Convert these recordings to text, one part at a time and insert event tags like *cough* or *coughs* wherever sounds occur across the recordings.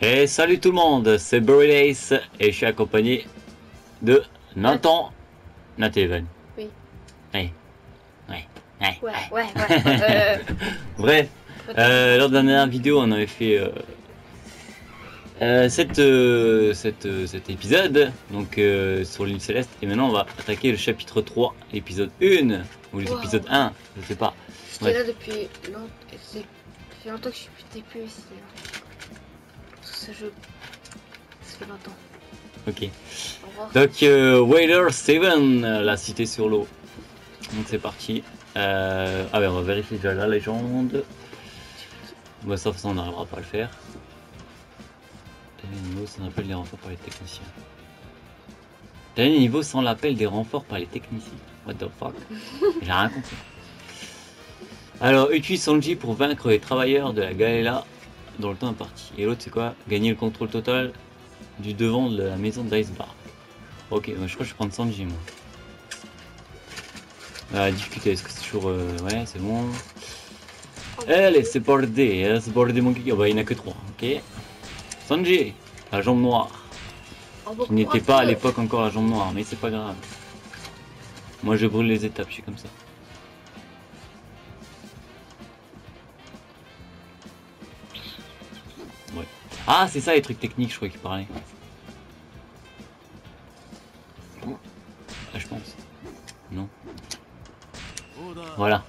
Et salut tout le monde, c'est Burry Days et je suis accompagné de Nathan. Nathan. Oui. Ouais. Ouais. Ouais. Ouais, ouais, ouais. *laughs* euh, Bref, euh, lors de la dernière vidéo, on avait fait euh, euh, cette, cette, cet épisode donc sur l'île céleste. Et maintenant, on va attaquer le chapitre 3, l'épisode 1 ou l'épisode 1, je sais pas. J'étais là depuis longtemps. Ça fait longtemps que je suis plus ici. hein. Ce jeu. Ça fait longtemps. Ok. Donc, euh, Whaler 7, euh, la cité sur l'eau. Donc, c'est parti. Euh, ah, ben, on va vérifier déjà la légende. Bah, sauf ça, on n'arrivera pas à le faire. Dernier niveau sans appel des renforts par les techniciens. Dernier niveau sans l'appel des renforts par les techniciens. What the fuck? *laughs* J'ai rien compris. Alors, utilise Sanji pour vaincre les travailleurs de la Galela dans le temps imparti. Et l'autre, c'est quoi? Gagner le contrôle total du devant de la maison d'Icebar. Ok, moi, je crois que je vais prendre Sanji, moi. La difficulté, est-ce que c'est toujours... euh, ouais, c'est bon. Allez, c'est bordé, c'est bordé mon kiki. Oh, bah, il n'y en a que 3, ok. Sanji, la jambe noire. Bah, Qui n'était pas à l'époque encore la jambe noire, mais c'est pas grave. Moi, je brûle les étapes, je suis comme ça. Ah, c'est ça les trucs techniques, je crois qu'il parlait. Ah, je pense. Non. Voilà.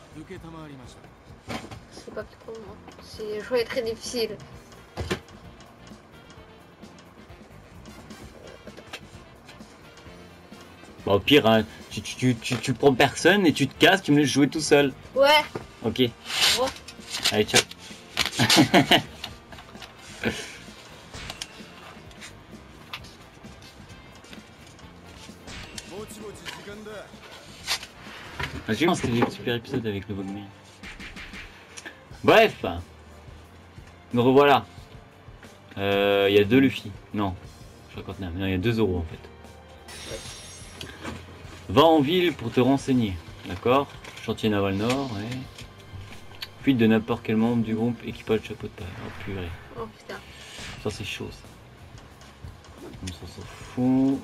C'est pas trop moi. C'est le choix est très difficile. Bah, au pire, hein, tu, tu, tu, tu, tu prends personne et tu te casses, tu me laisses jouer tout seul. Ouais. Ok. Ouais. Allez, ciao. *laughs* Ah, J'ai vu c'était le super épisode avec le Bogmir. Bref, nous revoilà. Euh, Il y a deux Luffy. Non, je raconte non, il y a deux euros en fait. Va en ville pour te renseigner, d'accord? Chantier naval nord, ouais. Fuite de n'importe quel membre du groupe, équipage chapeau de paille. Oh purée, Oh putain. ça c'est chaud ça. On s'en fout.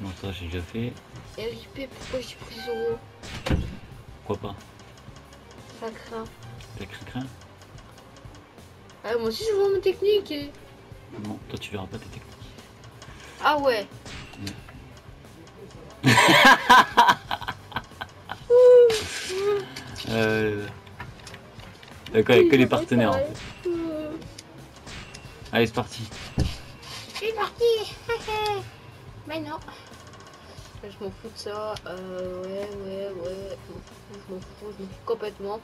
Non, ça j'ai déjà fait. Et RIP, pourquoi j'ai pris Zoro Pourquoi pas Ça craint. T'as crin Ah, moi aussi je vois ma technique. et- Non, toi tu verras pas tes techniques. Ah ouais. *laughs* Euh... D'accord, y a que les partenaires en fait. Euh, Allez, c'est parti. C'est parti *laughs* Mais non je m'en fous de ça. Euh, ouais, ouais, ouais, je m'en fous, je m'en fous complètement.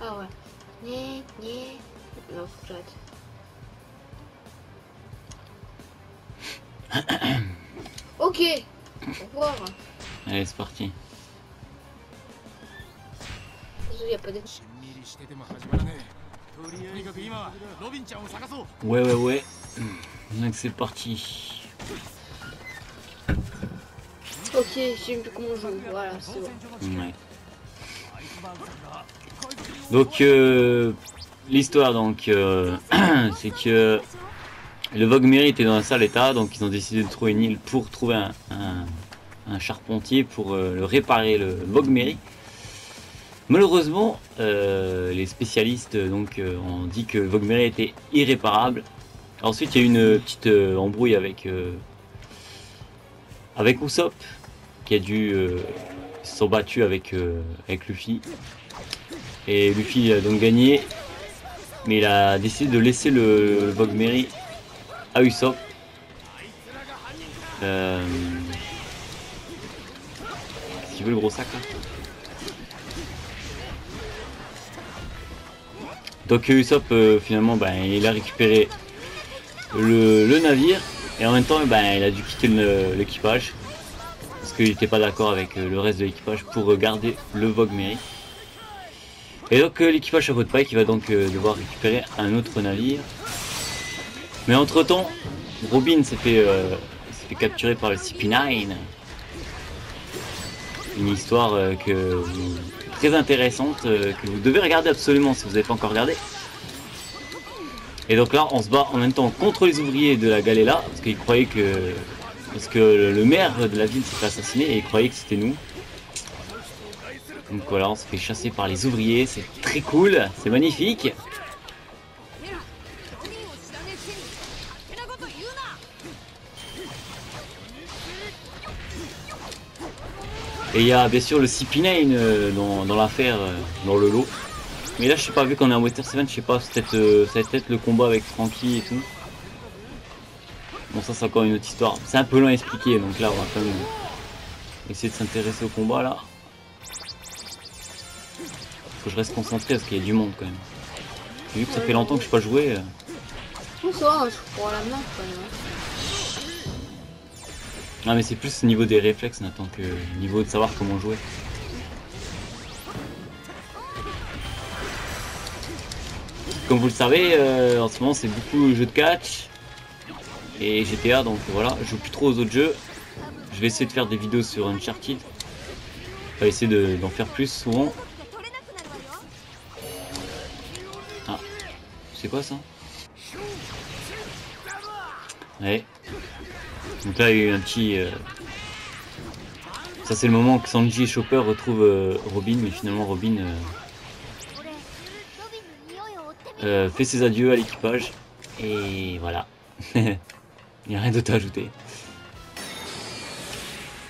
Ah ouais. Nye, nye. Non, faut que j'arrête. *coughs* ok, au revoir. Allez, c'est parti. Y a pas de... Ouais, ouais, ouais. Donc c'est parti. Ok, je sais plus comment. Voilà, c'est bon. Donc euh, l'histoire donc euh, *clears throat* c'est que le Vogue était dans un sale état donc ils ont décidé de trouver une île pour trouver un, charpentier pour euh, le réparer le Vogue Malheureusement les spécialistes donc ont dit que le Vogue était irréparable. Ensuite il y a eu une petite embrouille avec avec qui a dû euh, se avec, euh, avec Luffy. Et Luffy a donc gagné. Mais il a décidé de laisser le, le Mary à Usopp. Euh... Qu'est-ce qu'il veut le gros sac là Donc Usopp euh, finalement ben, il a récupéré le, le navire et en même temps ben, il a dû quitter l'équipage qu'il n'était pas d'accord avec euh, le reste de l'équipage pour euh, garder le Vogue Mary. Et donc euh, l'équipage chapeau de paille qui va donc devoir récupérer un autre navire. Mais entre temps, Robin s'est fait, fait capturer par le CP9. Une histoire que très intéressante que vous devez regarder absolument si vous n'avez pas encore regardé. Et donc là, on se bat en même temps contre les ouvriers de la Galela, parce qu'ils croyaient que... Parce que le maire de la ville s'est fait assassiner et il croyait que c'était nous. Donc voilà, on se fait chasser par les ouvriers, c'est très cool, c'est magnifique. Et il y a bien sûr le CP9 euh, dans, l'affaire, euh, dans le lot. Mais là je sais pas, vu qu'on est en Western 7, je sais pas, peut-être euh, ça va être le combat avec Frankie et tout. Ça, c'est encore une autre histoire. C'est un peu long à expliquer, donc là, on va quand même essayer de s'intéresser au combat là. Faut que je reste concentré parce qu'il y a du monde quand même. Vu que ça fait longtemps que je n'ai pas joué. euh, Tout ça, je prends la main quand même. hein. Ah mais c'est plus au niveau des réflexes Nathan que au niveau de savoir comment jouer. Comme vous le savez, euh, en ce moment c'est beaucoup jeux de catch et GTA, donc voilà, je joue plus trop aux autres jeux. Je vais essayer de faire des vidéos sur Uncharted. Enfin, essayer d'en faire plus souvent. Ah, c'est quoi ça? Ouais. Donc là, il y a eu un petit... Euh, ça, c'est le moment que Sanji et Chopper retrouvent euh, Robin, mais finalement, Robin... Euh, fait ses adieux à l'équipage et voilà. *laughs* il n'y a rien d'autre à ajouter.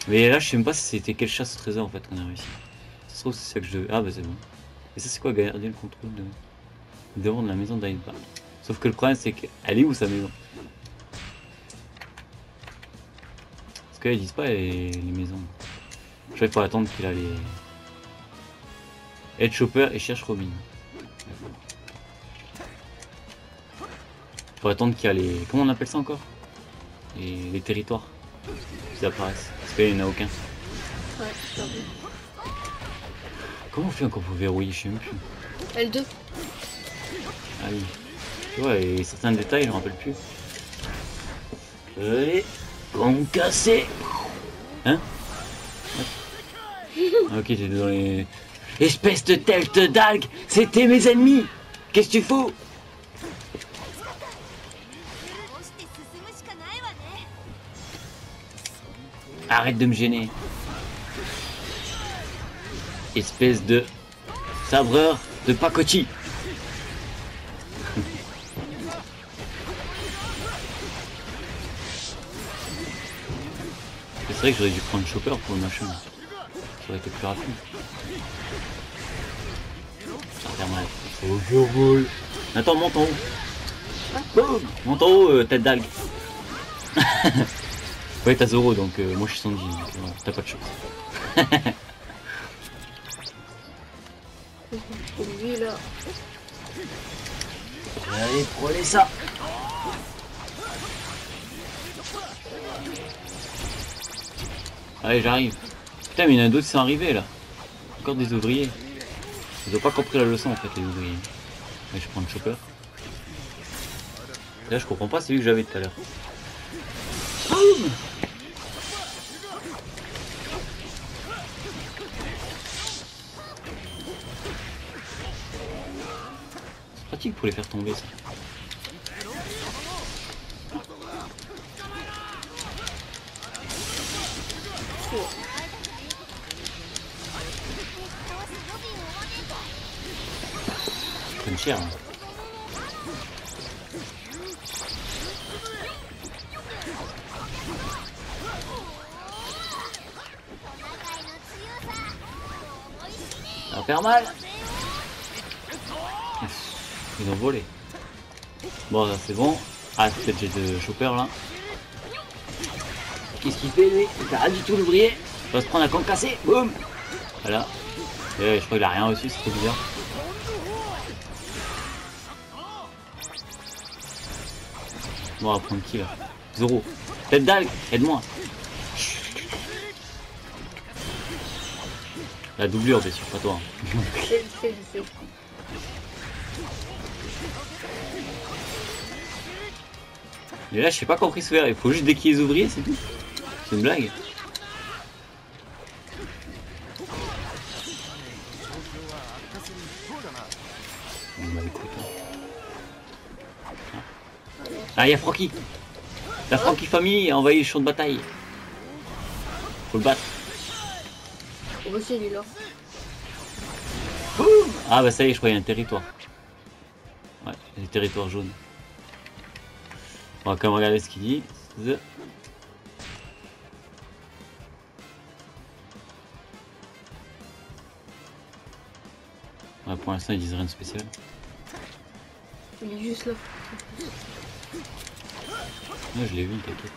Mais là je sais même pas si c'était quelle chasse au trésor en fait qu'on a réussi. Ça se trouve c'est ça que je devais... Ah bah c'est bon. Et ça c'est quoi garder le contrôle de... devant de la maison d'Aïba Sauf que le problème c'est qu'elle est où sa maison? Parce qu'elles disent pas les, maisons. Je vais faut attendre qu'il a les... Ed Chopper et cherche Robin. Faut attendre qu'il y a les... Comment on appelle ça encore? Les... les territoires qui apparaissent. Parce qu'il n'y en a aucun. Ouais. Comment on fait encore pour verrouiller Je sais même plus. L2. Ah oui. Tu vois, et certains détails, je me rappelle plus. Allez, cassez Hein Ah, Ok, j'étais dans les... Espèce de tête d'algue C'était mes ennemis Qu'est-ce que tu fous? Arrête de me gêner. Espèce de sabreur de pacotille. *laughs* C'est vrai que j'aurais dû prendre Chopper pour le machin. Ça aurait été plus rapide. Ça mal. Attends, monte en haut. Boum monte en haut, euh, tête d'algue. *laughs* Ouais, t'as Zoro, donc euh, moi je suis Sanji, donc euh, t'as pas de chance. Lui là. Allez, prenez ça Allez, j'arrive. Putain, mais il y en a d'autres qui sont arrivés là. Encore des ouvriers. Ils ont pas compris la leçon en fait, les ouvriers. Allez, je prends le chopper. Là, je comprends pas celui que j'avais tout à l'heure. Boum C'est pratique pour les faire tomber ça. Ça coûte cher. hein. Faire mal. Ils ont volé. Bon, c'est bon. Ah, peut-être j'ai de chopper là. Qu'est-ce qu'il fait lui? Il rien du tout l'ouvrier. Il va se prendre un concassé. Boum Voilà. Et je crois qu'il a rien reçu, c'est trop bizarre. Bon, on va prendre qui là? Zoro. Tête d'algue, aide-moi. La doublure, bien sûr, pas toi. hein. Mais là, je sais pas compris ce faire. Il faut juste déquiller les ouvriers, c'est tout. C'est une blague. Ah, il y a Francky. La Francky Family a envahi le champ de bataille. Faut le battre. Oh, bah, c'est lui là. Ah, bah ça y est, je crois qu'il y a un territoire. Ouais, des territoires jaunes. On va quand même regarder ce qu'il dit. The- Ouais, pour l'instant, ils disent rien de spécial. Il est juste là. Moi, je l'ai vu, t'inquiète.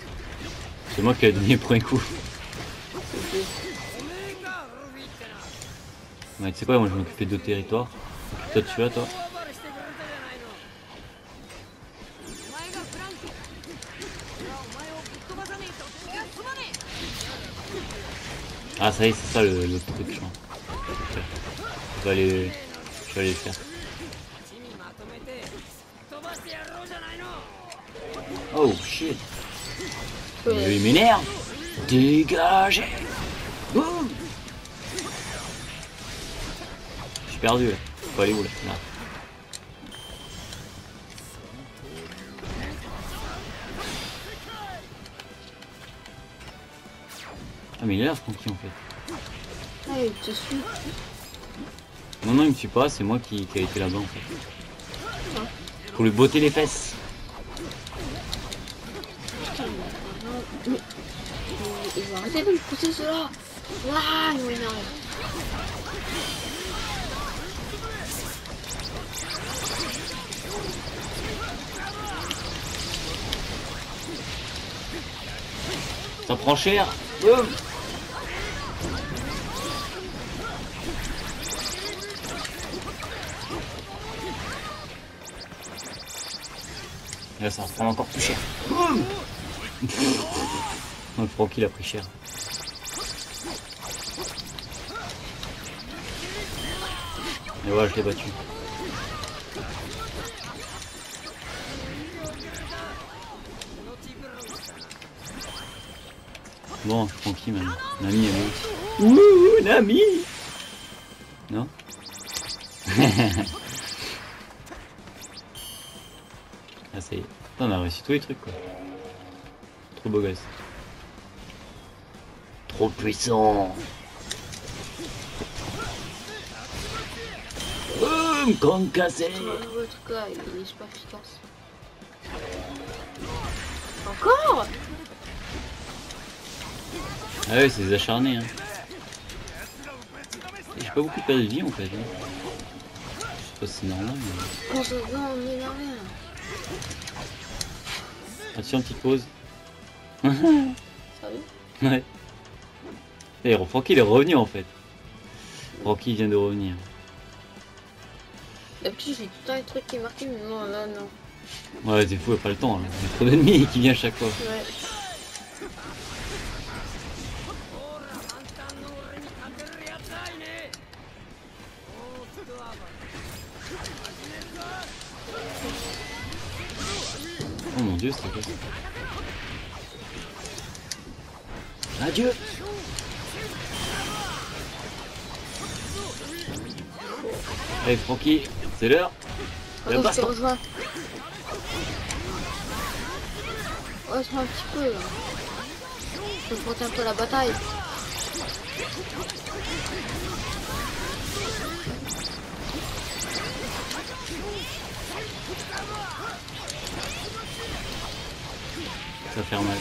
C'est moi qui ai donné le premier coup. Ouais, tu sais quoi, moi je vais m'occuper d'autres territoires. Toi, tu vas, toi Ah, ça y est, c'est ça le, le truc, je crois. Je vais aller, je vais aller le faire. Oh shit, il m'énerve Dégagez suis perdu là. Faut aller où là, Là. Ah mais il est là Francky en fait. Ah, il te suit. Non non il me suit pas, c'est moi qui, qui a été là-bas en fait. Pour lui botter les fesses. Mais... mais- Il va arrêter de me pousser cela. Ah, il m'énerve. Ça prend cher. Boum Là ça va prendre encore plus cher. Le Francky il a pris cher. Et voilà, je l'ai battu. Bon, Francky maintenant. Nami, elle est où Ouh, Nami Non *laughs* Ah, ça y est. Putain, on a réussi tous les trucs, quoi. Trop beau gosse. Trop puissant Boum Concassé Ce nouveau truc là, il est super efficace. Encore? Ah ouais, c'est des acharnés, hein. J'ai pas beaucoup de vie, en fait. hein. Je sais pas si c'est normal, mais... Attention, petite pause. Sérieux? Ouais. Et Francky il est revenu en fait. Francky vient de revenir. D'habitude, j'ai tout le temps les trucs qui marquent, mais non, là, non. Ouais, c'est fou, il a pas le temps. Là. Il y a trop d'ennemis qui viennent à chaque fois. Ouais. Dieu, c'était quoi ça Adieu Allez Francky, c'est l'heure. La Attends, je te baston. rejoins. Ouais, c'est un petit peu là. Je peux porter un peu la bataille. Ça va faire mal.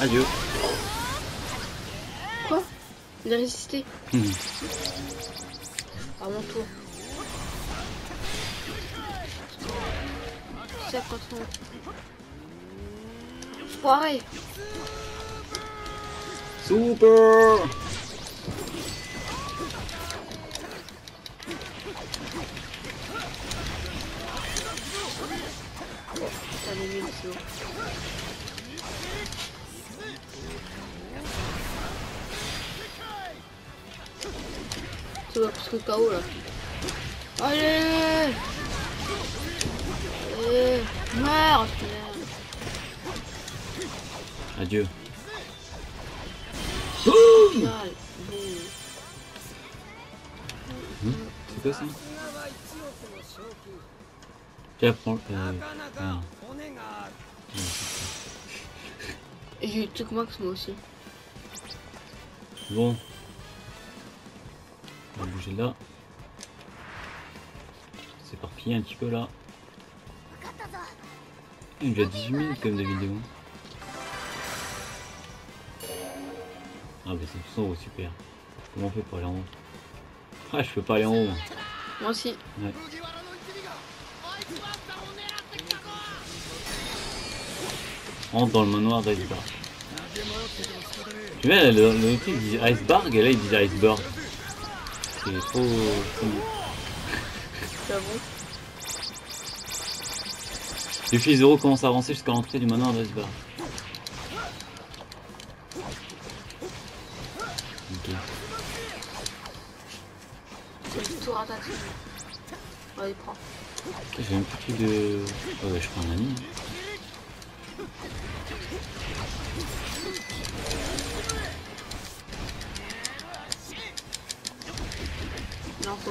Adieu. Quoi? Il a résisté. Hmm. À mon tour. Ça quand on... Foiré Super Putain, les. Tu vas plus que KO là. Allez Allez Merde putain. Adieu. Boum. C'est quoi ça? Tiens, prends. Euh, ah. Et j'ai eu le truc max moi aussi. Bon. On va bouger là. C'est éparpillé un petit peu là. Il y a déjà 18 minutes quand même de vidéo. Ah bah c'est tout en haut, super. Comment on fait pour aller en haut? Ah je peux pas aller en haut. moi. Moi aussi. Rentre dans le manoir d'Iceberg. Tu vois, le, le il dit Iceberg et là il dit Iceberg. C'est trop... les euros commencent à avancer jusqu'à l'entrée du manoir d'Iceberg. Ok. C'est le tour à ta team. Allez, prends. J'ai même plus de. Oh ouais, je prends un ami.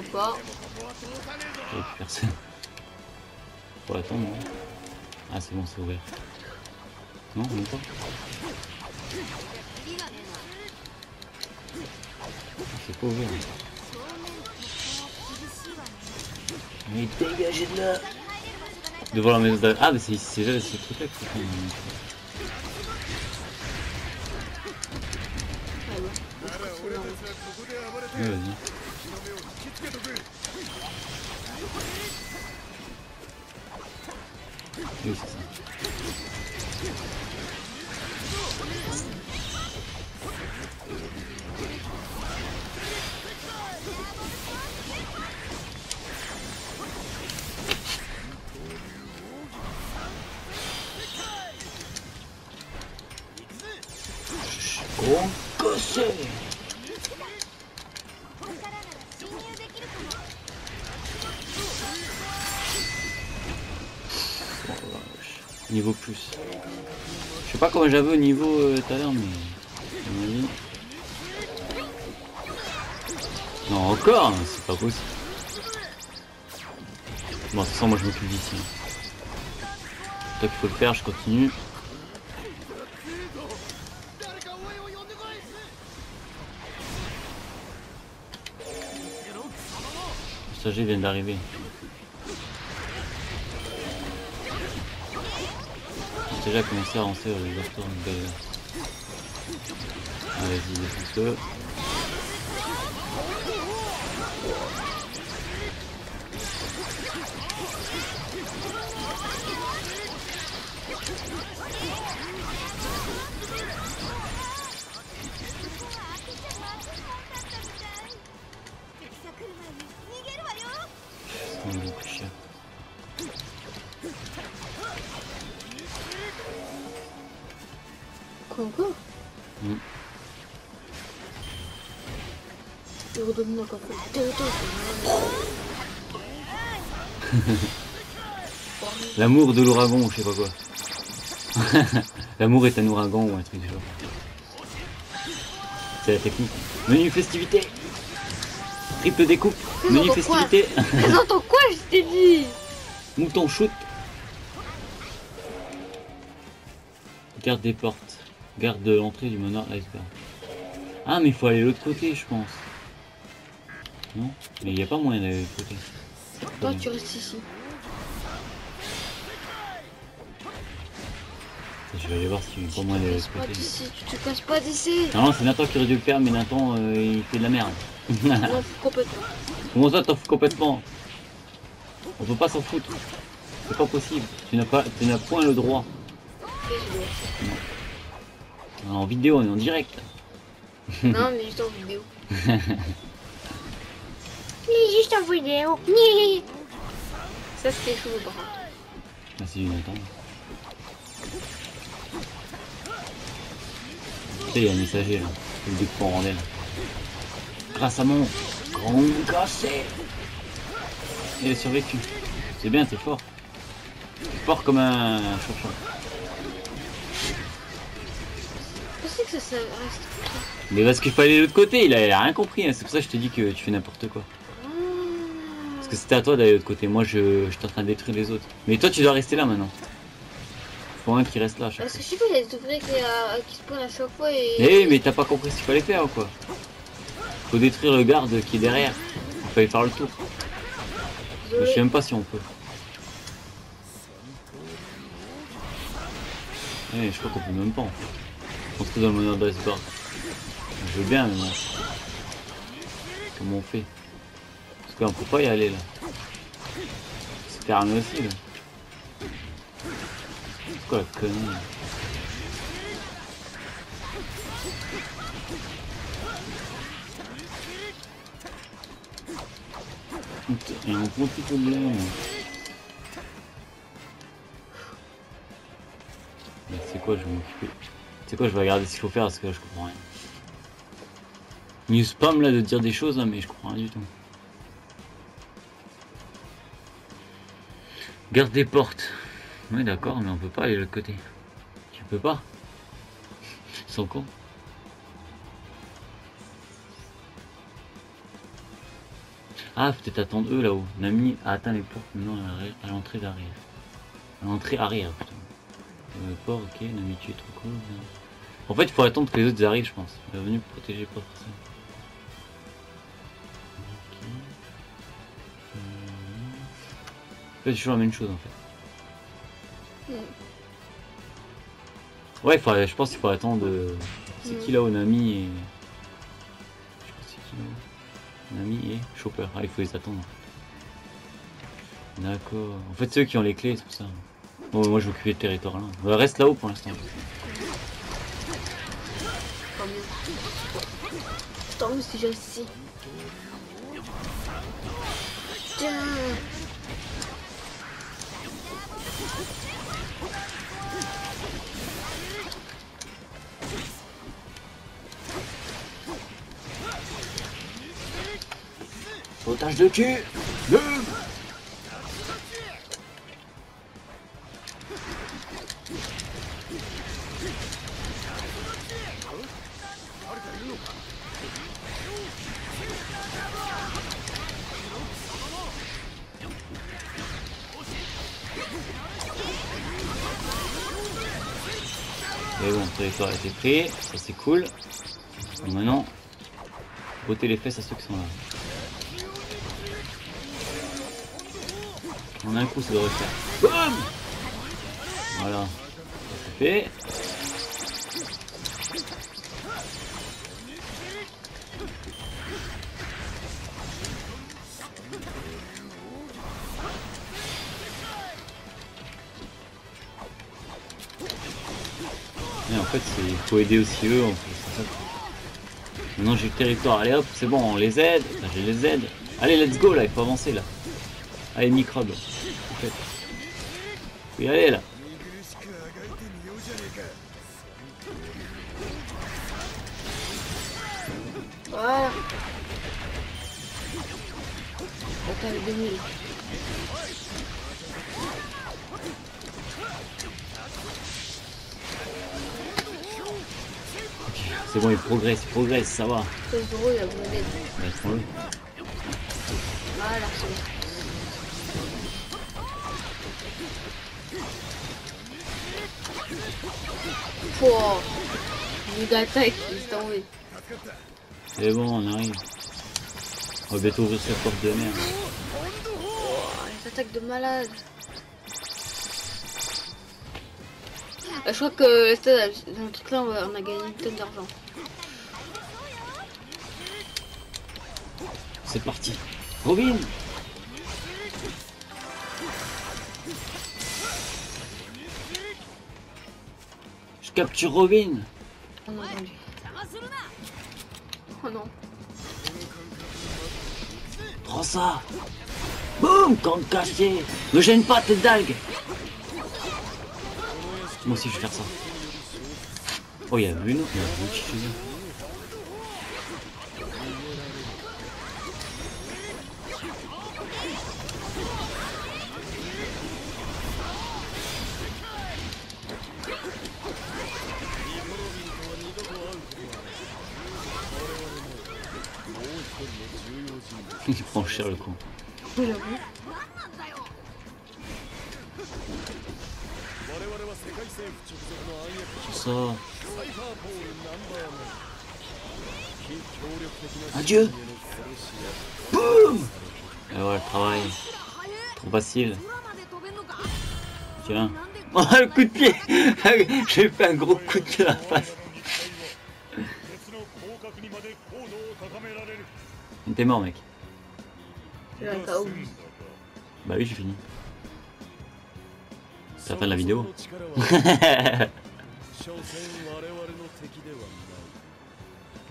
Pas. Personne. Faut attendre, non Ah, c'est bon, c'est ouvert. Non, même pas Ah, C'est pas ouvert. Mais dégagez de là Devant la maison d'a- Ah, mais c'est là, c'est truc là que. Ouais, vas-y. Oui, c'est ça. Gros pas comment j'avais au niveau euh, tout à l'heure, mais. Non, encore hein, C'est pas possible. Bon, de toute moi je m'occupe d'ici. Toi qu'il faut le faire, je continue. Le stagiaire vient d'arriver. J'ai déjà commencé à acteurs de Ah, Vas-y, défonce-le. L'amour de l'ouragan ou je sais pas quoi. *laughs* L'amour est un ouragan ou un truc du genre. C'est la technique. Menu festivité Triple découpe Mais Menu festivité *laughs* Mais j'entends quoi je t'ai dit? Mouton shoot Garde des portes. Garde de l'entrée du manoir iceberg. Ah mais il faut aller de l'autre côté je pense. Non? Mais il n'y a pas moyen d'aller de l'autre côté. Toi tu restes ici. Je vais aller voir pas moyen d'aller de Tu te casses pas d'ici, tu te casses pas d'ici. Non, c'est Nathan qui aurait dû le faire, mais Nathan euh, il fait de la merde. Non, complètement. Comment ça t'en fous complètement? On peut pas s'en foutre. C'est pas possible. Tu n'as pas, tu n'as point le droit. On est En vidéo, on est en direct. Non, mais juste en vidéo. *laughs* Mais juste en vidéo. Ça c'était chaud par contre. Merci Nathan. Il y a un messager là. Le découpe en rondelle. Grâce à mon grand cassé. Il a survécu. C'est bien, t'es fort. T'es fort comme un chouchou. Je pensais que ça, ça reste. Mais parce qu'il fallait l'autre côté, il a, il a rien compris. hein. C'est pour ça que je te dis que tu fais n'importe quoi. Ah. Parce que c'était à toi d'aller de l'autre côté. Moi, je, je suis en train de détruire les autres. Mais toi, tu dois rester là maintenant. Faut un qui reste là. à chaque Parce que je sais pas, il y a des ouvriers qui, euh, qui spawnent à chaque fois et. Eh, mais t'as pas compris ce qu'il fallait faire ou quoi Faut détruire le garde qui est derrière. Il fallait faire le tour. Je sais même pas si on peut. Eh, je crois qu'on peut même pas en fait. Rentrer dans le mode bar. Je veux bien, mais bon. Comment on fait? Parce qu'on peut pas y aller là. C'est fermé aussi là. Il y a un gros petit problème. C'est quoi, je vais m'occuper. C'est quoi, je vais regarder ce qu'il faut faire parce que là, je comprends rien. News spam là de dire des choses là, mais je comprends rien du tout. Garde des portes. Oui, d'accord, mais on peut pas aller de l'autre côté. Tu peux pas sont cons. Ah, peut-être attendre eux là-haut. Nami a atteint les portes maintenant à l'entrée d'arrière. À l'entrée arrière, putain. Le port, ok, Nami tu es trop cool. En fait, il faut attendre que les autres arrivent, je pense. Il est venu protéger pas forcément. C'est toujours la même chose en fait. Mm. Ouais, faut, je pense qu'il faut attendre. euh, C'est Mm. qui là, Nami et. Je pas c'est qui là. Nami et Chopper. Ah, il faut les attendre. D'accord. En fait, c'est eux qui ont les clés, c'est pour ça. Bon, moi je vais occuper le territoire là. Bah, reste là-haut pour l'instant. Tant mieux. Si. Otage de cul Boum Et bon, le territoire a été pris, ça c'est cool. Maintenant, botter les fesses à ceux qui sont là. En un coup, ça devrait faire. Boum Voilà. Ça c'est fait. Et en fait, il faut aider aussi eux. En fait. Maintenant j'ai le territoire, allez hop, c'est bon, on les aide, Enfin, je les aide. Allez, let's go là, il faut avancer là. Allez, microbe. Y aller là. Voilà. Attends, 2000. Ok, c'est bon, il progresse, il progresse, ça va. 16 euros, il a besoin d'aide. Prends-le. Voilà, c'est bon. Pouah. Une d'attaque, tombé. C'est bon, on arrive. On va bientôt ouvrir cette porte de merde. Oh, les attaques de malade. Euh, Je crois que dans le truc là, on a gagné une tonne d'argent. C'est parti. Robin Je capture Robin On a vendu. Oh non. Prends ça Boum Camp caché Ne gêne pas tes dalgues Moi aussi je vais faire ça. Oh il y a Bruno, il y a Bruno Il prend cher le con. Oui, ça. Adieu Boum eh Et voilà le travail. Trop facile. Tiens. *laughs* Oh le coup de pied *laughs* J'ai fait un gros coup de pied à la face. *laughs* T'es mort mec. Bah oui, j'ai fini. C'est la fin de la vidéo. *laughs*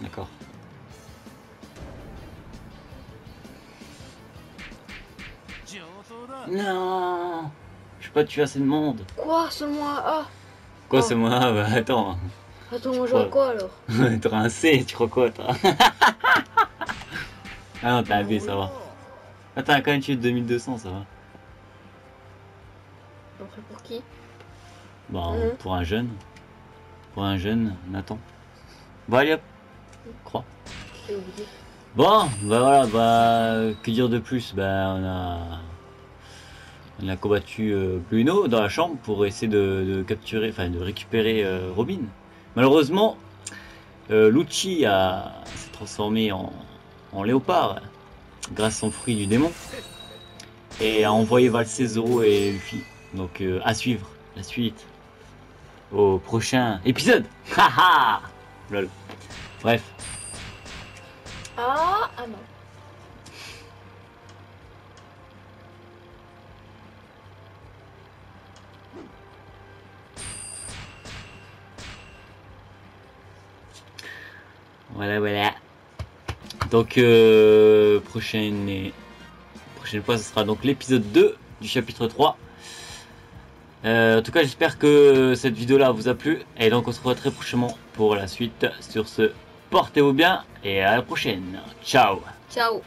D'accord. Non Je peux pas tuer assez de monde. Quoi c'est moi A? Quoi oh. moi A? Bah attends. Attends, moi je vois quoi alors? *laughs* T'auras un C, tu crois quoi toi? *laughs* Ah non, t'as un B, ça va. Ah t'as quand même tué 2200 ça va. Après pour qui? Bah Mhm. pour un jeune. Pour un jeune, Nathan. Bon allez hop. Croix. Bon, bah voilà, bah que dire de plus? Bah on a on a combattu euh, Bruno dans la chambre pour essayer de, de capturer, enfin de récupérer euh, Robin. Malheureusement, euh, Lucci a s'est transformé en, en léopard grâce à son fruit du démon et a envoyé valser Zoro et Luffy. Donc euh, à suivre la suite au prochain épisode. *laughs* Haha Lol. Bref. Ah, ah non. Voilà, voilà. Donc, euh, prochaine, fois, ce sera donc l'épisode 2 du chapitre 3. Euh, en tout cas, j'espère que cette vidéo-là vous a plu. Et donc, on se revoit très prochainement pour la suite. Sur ce, portez-vous bien et à la prochaine. Ciao Ciao.